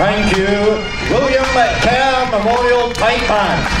Thank you, William McCare Memorial Pipe Band.